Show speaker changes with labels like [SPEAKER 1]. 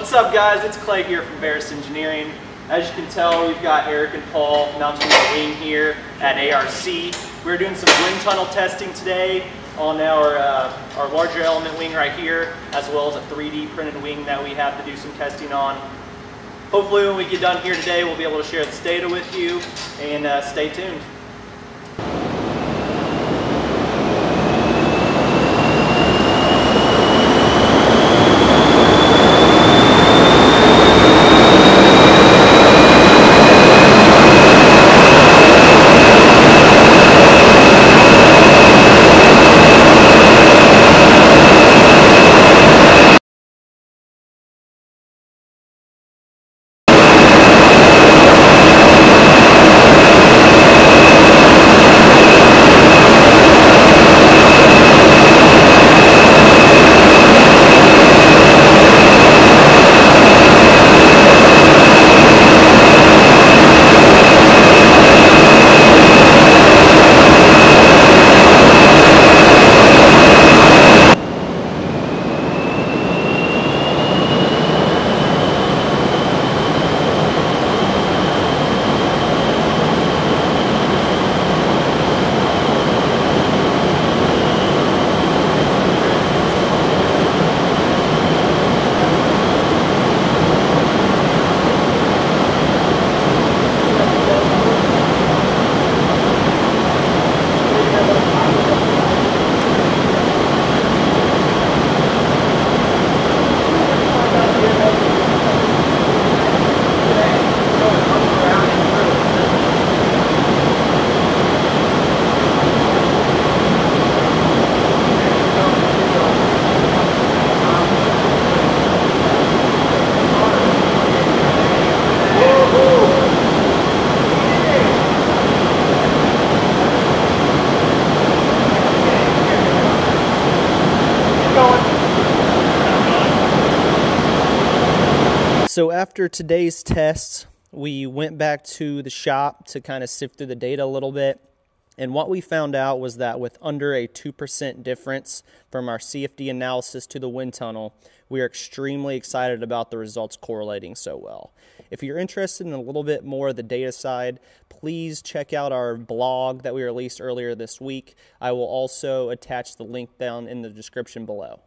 [SPEAKER 1] What's up guys, it's Clay here from Verus Engineering. As you can tell, we've got Eric and Paul mounting the wing here at ARC. We're doing some wind tunnel testing today on our, uh, our larger element wing right here, as well as a 3D printed wing that we have to do some testing on. Hopefully when we get done here today, we'll be able to share this data with you, and uh, stay tuned. So after today's tests, we went back to the shop to kind of sift through the data a little bit. And what we found out was that with under a 2% difference from our CFD analysis to the wind tunnel, we are extremely excited about the results correlating so well. If you're interested in a little bit more of the data side, please check out our blog that we released earlier this week. I will also attach the link down in the description below.